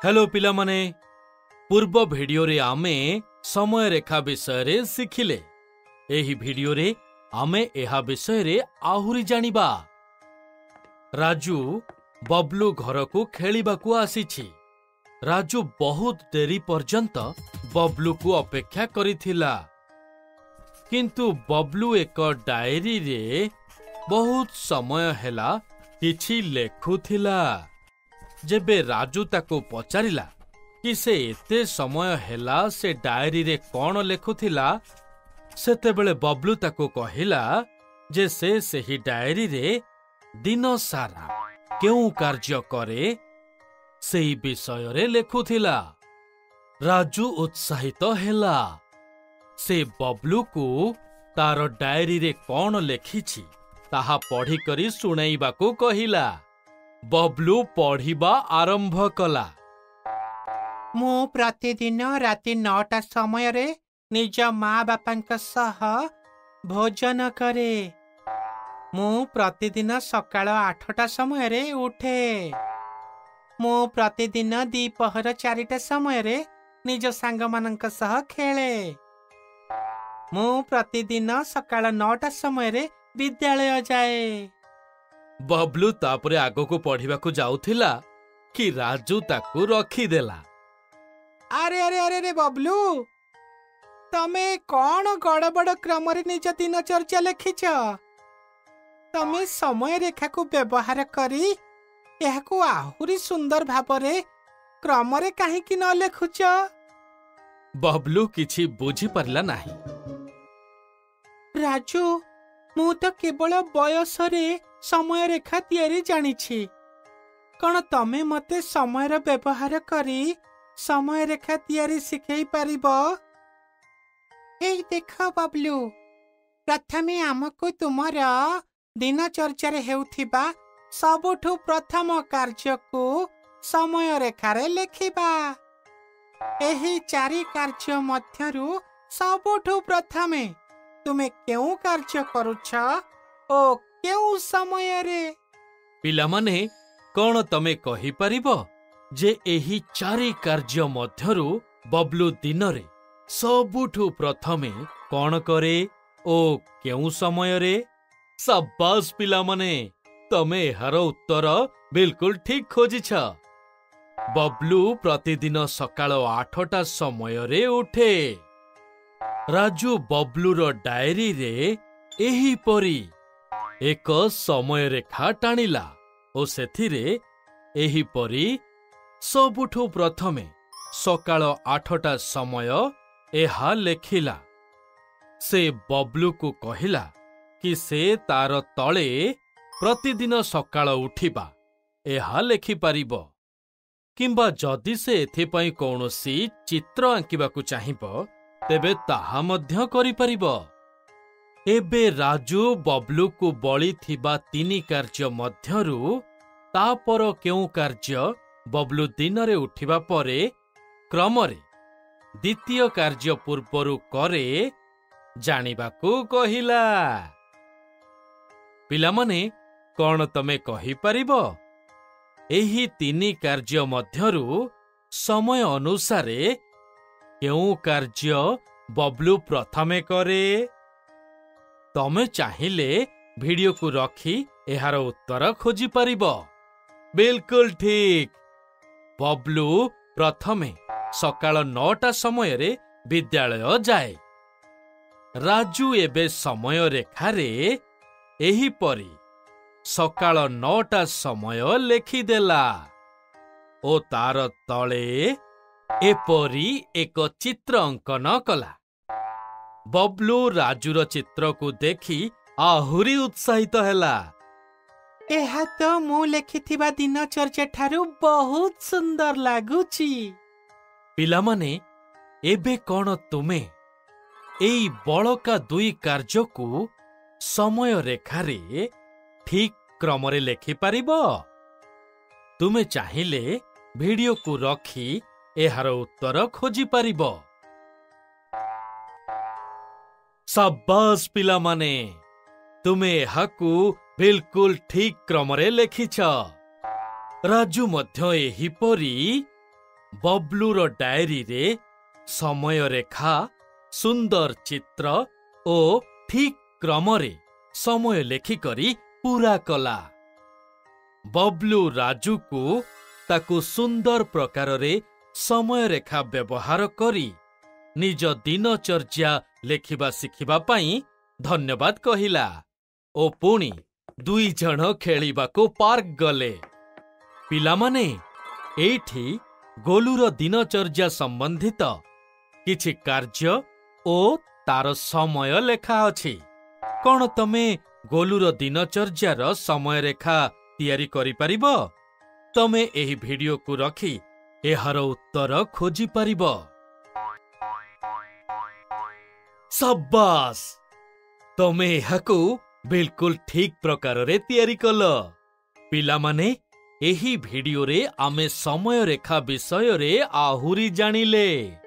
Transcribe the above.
Hello ପିଲାମାନେ ପୂର୍ବ ଭିଡିଓରେ ଆମେ ସମୟରେଖା ବିଷୟରେ ଶିଖିଲେ ଏହି ଭିଡିଓରେ ଆମେ ଏହା ବିଷୟରେ ଆହୁରି ଜାଣିବା ରାଜୁ ବବ୍ଲୁ ଘରକୁ ଖେଳିବାକୁ ଆସିଛି ରାଜୁ ବହୁତ ଡେରି ପର୍ଯ୍ୟନ୍ତ ବବ୍ଲୁକୁ ଅପେକ୍ଷା କରିଥିଲା କିନ୍ତୁ ବବ୍ଲୁ ଏକ ଡାଏରୀରେ ବହୁତ ସମୟ ହେଲା କିଛି ଲେଖୁଥିଲା ଯେବେ ରାଜୁ ତାକୁ ପଚାରିଲା କି ସେ ଏତେ ସମୟ ହେଲା ସେ ଡାଏରୀରେ କ'ଣ ଲେଖୁଥିଲା ସେତେବେଳେ ବବ୍ଲୁ ତାକୁ କହିଲା ଯେ ସେ ସେହି ଡାଏରୀରେ ଦିନ ସାରା କେଉଁ କାର୍ଯ୍ୟ କରେ ସେଇ ବିଷୟରେ ଲେଖୁଥିଲା। ରାଜୁ ଉତ୍ସାହିତ ହେଲା। ସେ ବବ୍ଲୁକୁ ତାର ଡାଏରୀରେ କ'ଣ ଲେଖିଛି ତାହା ପଢ଼ିକରି ଶୁଣାଇବାକୁ କହିଲା। ବବ୍ଲୁ ପଢ଼ିବା ଆରମ୍ଭ କଲା ମୁଁ ପ୍ରତିଦିନ ରାତି ନଅଟା ସମୟରେ ନିଜ ମା ବାପାଙ୍କ ସହ ଭୋଜନ କରେ ମୁଁ ପ୍ରତିଦିନ ସକାଳ ଆଠଟା ସମୟରେ ଉଠେ ମୁଁ ପ୍ରତିଦିନ ଦ୍ୱିପହର ଚାରିଟା ସମୟରେ ନିଜ ସାଙ୍ଗମାନଙ୍କ ସହ ଖେଳେ। ମୁଁ ପ୍ରତିଦିନ ସକାଳ ନଅଟା ସମୟରେ ବିଦ୍ୟାଳୟ ଯାଏ। ବବ୍ଲୁ ତାପରେ ଆଗକୁ ପଢ଼ିବାକୁ ଯାଉଥିଲା କି ରାଜୁ ତାକୁ ରଖିଦେଲା। ଆରେ ଆରେ ଆରେ ରେ ବବଲୁ! ତମେ କ'ଣ ଗଡ଼ବଡ଼ କ୍ରମରେ ନିଜ ଦିନଚର୍ଯ୍ୟା ଲେଖିଛ? ତମେ ସମୟ ରେଖାକୁ ବ୍ୟବହାର କରି ଏହାକୁ ଆହୁରି ସୁନ୍ଦର ଭାବରେ କ୍ରମରେ କାହିଁକି ନ ଲେଖୁଛ? ବବ୍ଲୁ କିଛି ବୁଝିପାରିଲା ନାହିଁ। ରାଜୁ ମୁଁ ତ କେବଳ ବୟସରେ ସମୟ ରେଖା ତିଆରି ଜାଣିଛି। କ'ଣ ତମେ ମୋତେ ସମୟର ବ୍ୟବହାର କରି ସମୟ ରେଖା ତିଆରି ଶିଖେଇ ପାରିବ? ଏଇ ଦେଖ ବବଲୁ ପ୍ରଥମେ ଆମକୁ ତୁମର ଦିନଚର୍ଯ୍ୟାରେ ହେଉଥିବା ସବୁଠୁ ପ୍ରଥମ କାର୍ଯ୍ୟକୁ ସମୟ ରେଖାରେ ଲେଖିବା। ଏହି ଚାରି କାର୍ଯ୍ୟ ମଧ୍ୟରୁ ସବୁଠୁ ପ୍ରଥମେ ତୁମେ କେଉଁ କାର୍ଯ୍ୟ କରୁଛ ଓ କେଉଁ ସମୟରେ ପିଲାମାନେ କ'ଣ ତମେ କହିପାରିବ ଯେ ଏହି ଚାରି କାର୍ଯ୍ୟ ମଧ୍ୟରୁ ବବ୍ଲୁ ଦିନରେ ସବୁଠୁ ପ୍ରଥମେ କ'ଣ କରେ ଓ କେଉଁ ସମୟରେ ସାବାସ୍ ପିଲାମାନେ ତମେ ଏହାର ଉତ୍ତର ବିଲକୁଲ ଠିକ୍ ଖୋଜିଛ ବବ୍ଲୁ ପ୍ରତିଦିନ ସକାଳ ଆଠଟା ସମୟରେ ଉଠେ ରାଜୁ ବବ୍ଲୁର ଡାଏରୀରେ ଏହିପରି ଏକ ସମୟରେଖା ଟାଣିଲା ଓ ସେଥିରେ ଏହିପରି ସବୁଠୁ ପ୍ରଥମେ ସକାଳ ଆଠଟା ସମୟ ଏହା ଲେଖିଲା। ସେ ବବ୍ଲୁକୁ କହିଲା କି ସେ ତାର ତଳେ ପ୍ରତିଦିନ ସକାଳ ଉଠିବା ଏହା ଲେଖିପାରିବ। କିମ୍ବା ଯଦି ସେ ଏଥିପାଇଁ କୌଣସି ଚିତ୍ର ଆଙ୍କିବାକୁ ଚାହିଁବ ତେବେ ତାହା ମଧ୍ୟ କରିପାରିବ। ଏବେ ରାଜୁ ବବ୍ଲୁକୁ ବଳିଥିବା ତିନି କାର୍ଯ୍ୟ ମଧ୍ୟରୁ ତାପର କେଉଁ କାର୍ଯ୍ୟ ବବ୍ଲୁ ଦିନରେ ଉଠିବା ପରେ କ୍ରମରେ ଦ୍ୱିତୀୟ କାର୍ଯ୍ୟ ପୂର୍ବରୁ କରେ ଜାଣିବାକୁ କହିଲା। ପିଲାମାନେ କ'ଣ ତମେ କହିପାରିବ? ଏହି ତିନି କାର୍ଯ୍ୟ ମଧ୍ୟରୁ ସମୟ ଅନୁସାରେ କେଉଁ କାର୍ଯ୍ୟ ବବ୍ଲୁ ପ୍ରଥମେ କରେ? ତମେ ଚାହିଁଲେ ଭିଡିଓକୁ ରଖି ଏହାର ଉତ୍ତର ଖୋଜିପାରିବ। ବିଲକୁଲ ଠିକ୍। ବବ୍ଲୁ ପ୍ରଥମେ ସକାଳ ନଅଟା ସମୟରେ ବିଦ୍ୟାଳୟ ଯାଏ। ରାଜୁ ଏବେ ସମୟ ରେଖାରେ ଏହିପରି ସକାଳ ନଅଟା ସମୟ ଲେଖିଦେଲା ଓ ତାର ତଳେ ଏପରି ଏକ ଚିତ୍ର ଅଙ୍କନ କଲା। ବବ୍ଲୁ ରାଜୁର ଚିତ୍ରକୁ ଦେଖି ଆହୁରି ଉତ୍ସାହିତ ହେଲା। ଏହା ତ ମୁଁ ଲେଖିଥିବା ଦିନଚର୍ଯ୍ୟା ଠାରୁ ବହୁତ ସୁନ୍ଦର ଲାଗୁଛି। ପିଲାମାନେ ଏବେ କ'ଣ ତୁମେ ଏଇ ବଳକା ଦୁଇ କାର୍ଯ୍ୟକୁ ସମୟ ରେଖାରେ ଠିକ୍ କ୍ରମରେ ଲେଖିପାରିବ? ତୁମେ ଚାହିଁଲେ ଭିଡିଓକୁ ରଖି ଏହାର ଉତ୍ତର ଖୋଜିପାରିବ। ସାବାସ୍ ପିଲାମାନେ ତୁମେ ଏହାକୁ ବିଲକୁଲ ଠିକ୍ କ୍ରମରେ ଲେଖିଛ। ରାଜୁ ମଧ୍ୟ ଏହିପରି ବବ୍ଲୁର ଡାଏରୀରେ ସମୟରେଖା ସୁନ୍ଦର ଚିତ୍ର ଓ ଠିକ୍ କ୍ରମରେ ସମୟ ଲେଖିକରି ପୂରା କଲା। ବବ୍ଲୁ ରାଜୁକୁ ତାକୁ ସୁନ୍ଦର ପ୍ରକାରରେ ସମୟରେଖା ବ୍ୟବହାର କରି ନିଜ ଦିନଚର୍ଯ୍ୟା ଲେଖିବା ଶିଖିବା ପାଇଁ ଧନ୍ୟବାଦ କହିଲା ଓ ପୁଣି ଦୁଇ ଜଣ ଖେଳିବାକୁ ପାର୍କ ଗଲେ। ପିଲାମାନେ ଏଇଠି ଗୋଲୁର ଦିନଚର୍ଯ୍ୟା ସମ୍ବନ୍ଧିତ କିଛି କାର୍ଯ୍ୟ ଓ ତାର ସମୟ ଲେଖା ଅଛି। କ'ଣ ତମେ ଗୋଲୁର ଦିନଚର୍ଯ୍ୟାର ସମୟରେଖା ତିଆରି କରିପାରିବ? ତମେ ଏହି ଭିଡିଓକୁ ରଖି ଏହାର ଉତ୍ତର ଖୋଜିପାରିବ। ସବାସ୍! ତମେ ଏହାକୁ ବିଲକୁଲ ଠିକ୍ ପ୍ରକାରରେ ତିଆରି କଲ। ପିଲାମାନେ ଏହି ଭିଡିଓରେ ଆମେ ସମୟରେଖା ବିଷୟରେ ଆହୁରି ଜାଣିଲେ।